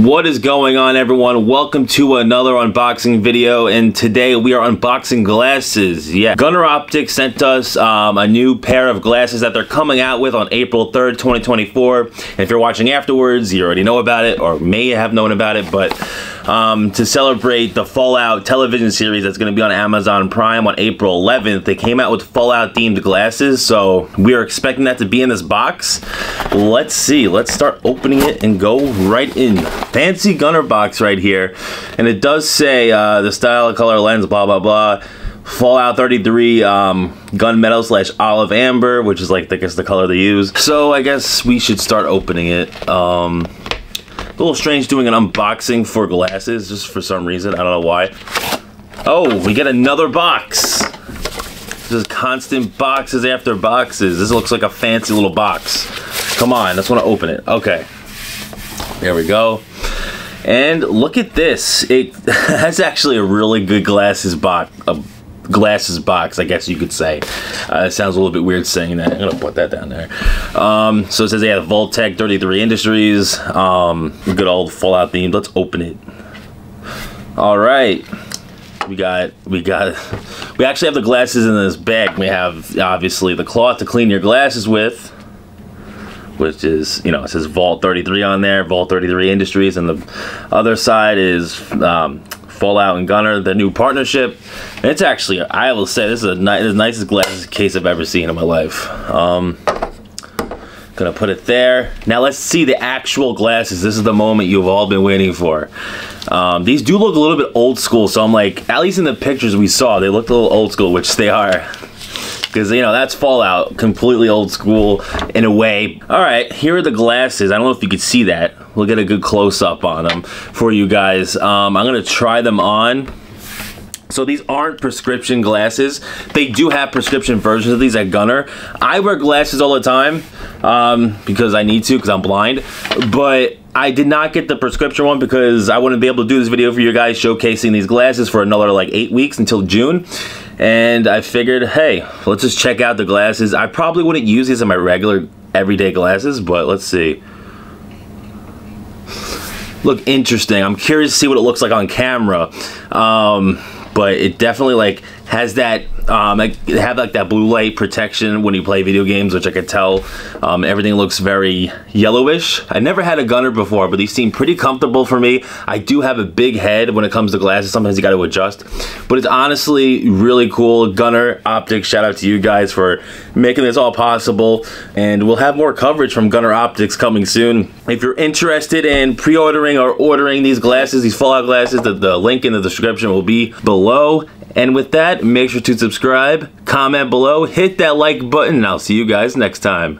What is going on everyone? Welcome to another unboxing video and today we are unboxing glasses. Yeah, Gunnar Optiks sent us um, a new pair of glasses that they're coming out with on April 3rd, 2024. And if you're watching afterwards, you already know about it or may have known about it, but um, to celebrate the Fallout television series that's going to be on Amazon Prime on April 11th, they came out with Fallout themed glasses, so we are expecting that to be in this box. Let's see, let's start opening it and go right in fancy Gunnar box right here. And it does say uh, the style, color, lens, blah, blah, blah. Fallout 33 um, gunmetal slash olive amber, which is like, I guess, the color they use. So I guess we should start opening it. Um, a little strange doing an unboxing for glasses, just for some reason. I don't know why. Oh, we get another box. Just constant boxes after boxes. This looks like a fancy little box. Come on, let's want to open it. Okay. There we go. And look at this. It has actually a really good glasses box. A glasses box, I guess you could say. Uh, it sounds a little bit weird saying that. I'm gonna put that down there. Um, so it says they have Vault-Tec 33 Industries. Um, good old Fallout theme. Let's open it. All right. We got, we got, we actually have the glasses in this bag. We have obviously the cloth to clean your glasses with which is, you know, it says Vault 33 on there, Vault 33 Industries, and the other side is um, Fallout and Gunnar, the new partnership. And it's actually, I will say, this is a ni the nicest glasses case I've ever seen in my life. Um, gonna put it there. Now let's see the actual glasses. This is the moment you've all been waiting for. Um, these do look a little bit old school, so I'm like, at least in the pictures we saw, they looked a little old school, which they are because you know that's Fallout, completely old school in a way. All right, here are the glasses. I don't know if you could see that. We'll get a good close up on them for you guys. Um, I'm gonna try them on. So these aren't prescription glasses. They do have prescription versions of these at Gunnar. I wear glasses all the time um, because I need to because I'm blind. But I did not get the prescription one because I wouldn't be able to do this video for you guys showcasing these glasses for another like eight weeks until June and I figured, hey, let's just check out the glasses. I probably wouldn't use these in my regular everyday glasses, but let's see. Look interesting. I'm curious to see what it looks like on camera. Um, but it definitely like has that um, like, have like that blue light protection when you play video games, which I could tell. Um, everything looks very yellowish. I never had a Gunnar before, but these seem pretty comfortable for me. I do have a big head when it comes to glasses. Sometimes you got to adjust, but it's honestly really cool. Gunnar Optiks, shout out to you guys for making this all possible. And we'll have more coverage from Gunnar Optiks coming soon. If you're interested in pre-ordering or ordering these glasses, these Fallout glasses, the, the link in the description will be below. And with that, make sure to subscribe, comment below, hit that like button, and I'll see you guys next time.